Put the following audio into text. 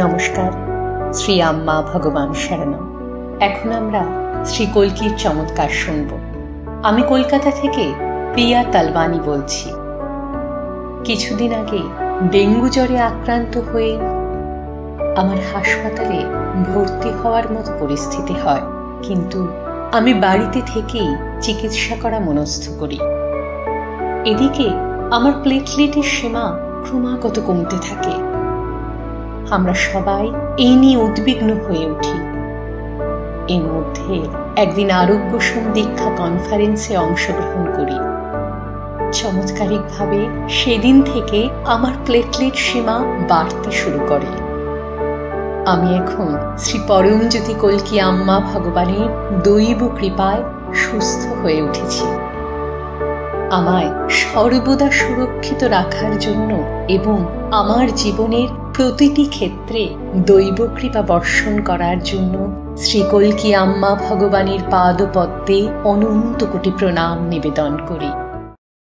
নমস্কার। শ্রী আম্মা ভগবান শরণম। এখন আমরা শ্রী কল্কির চমৎকার শুনব। আমি কলকাতা থেকে প্রিয়া তালবানি বলছি। কিছুদিন আগে ডেঙ্গু জ্বরে আক্রান্ত হয়ে আমার হাসপাতালে ভর্তি হওয়ার মতো পরিস্থিতি হয়। কিন্তু আমি বাড়িতে থেকেই চিকিৎসা করা মনস্থ করি। এদিকে আমার প্লেটলেটের সীমা ক্রমাগত কমতে থাকে। আমরা সবাই এই নিয়ে উদ্বিগ্ন হয়ে উঠি। এর মধ্যে একদিন আরোগ্য দীক্ষা কনফারেন্সে অংশগ্রহণ করি। চমৎকারিকভাবে সেদিন থেকে আমার প্লেটলেট সীমা বাড়তে শুরু করে। আমি এখন শ্রী পরমজ্যোতি কলকি আম্মা ভগবানের দৈব কৃপায় সুস্থ হয়ে উঠেছি। আমায় সর্বদা সুরক্ষিত রাখার জন্য এবং আমার জীবনের প্রতিটি ক্ষেত্রে দৈব কৃপা বর্ষণ করার জন্য শ্রীকল্কি আম্মা ভগবানের পাদপদ্মে অনন্ত কোটি প্রণাম নিবেদন করি।